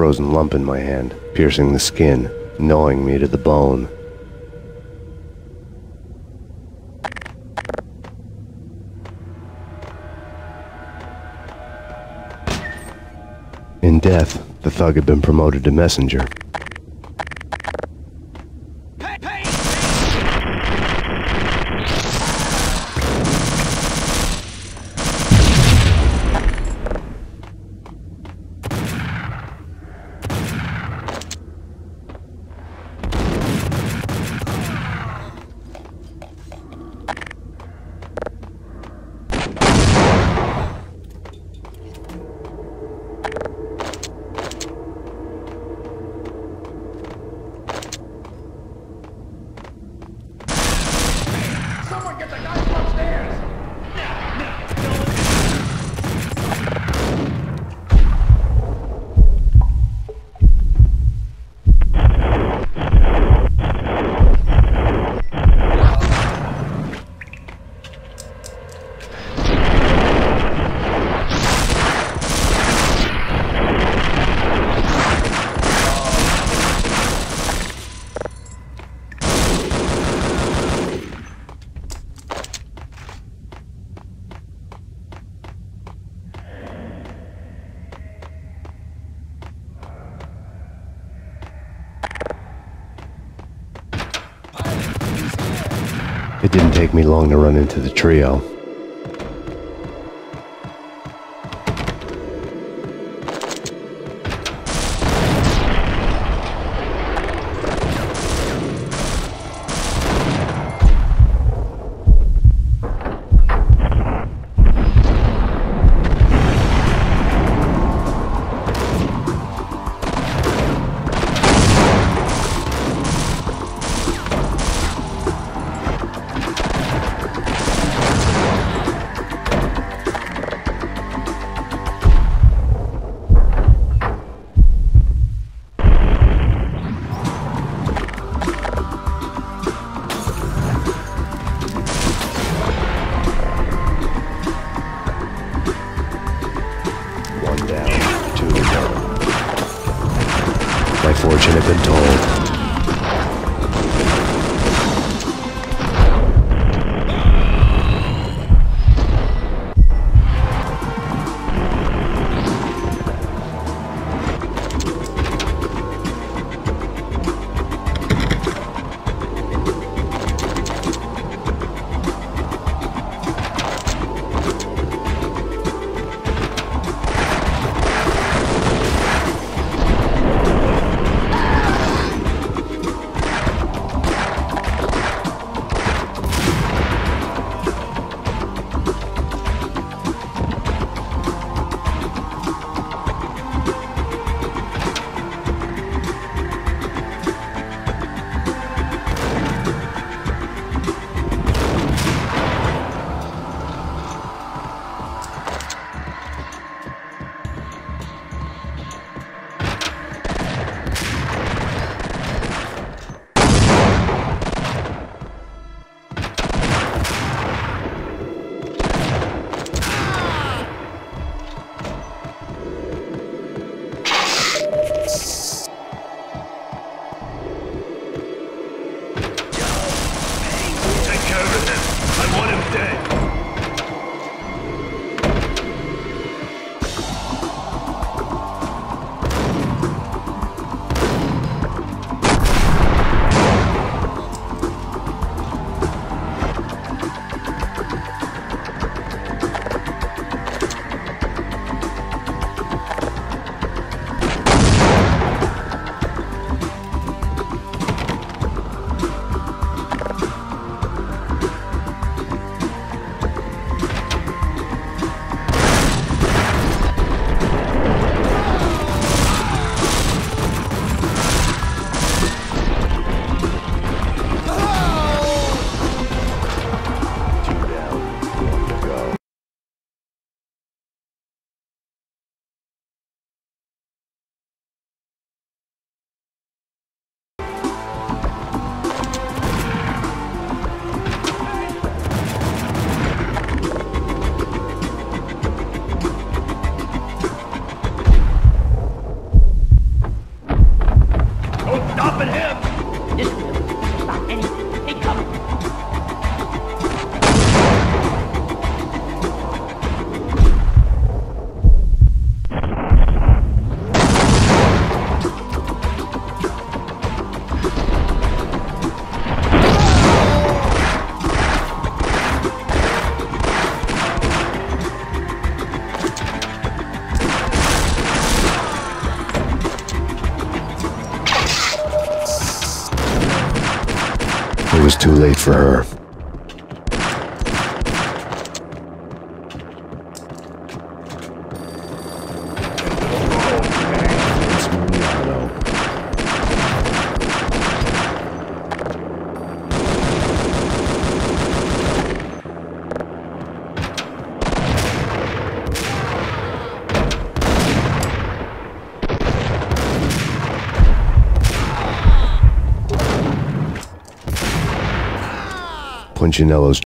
frozen lump in my hand, piercing the skin, gnawing me to the bone. In death, the thug had been promoted to messenger. It didn't take me long to run into the trio. Fortune had been told. Was too late for her. Punchinello's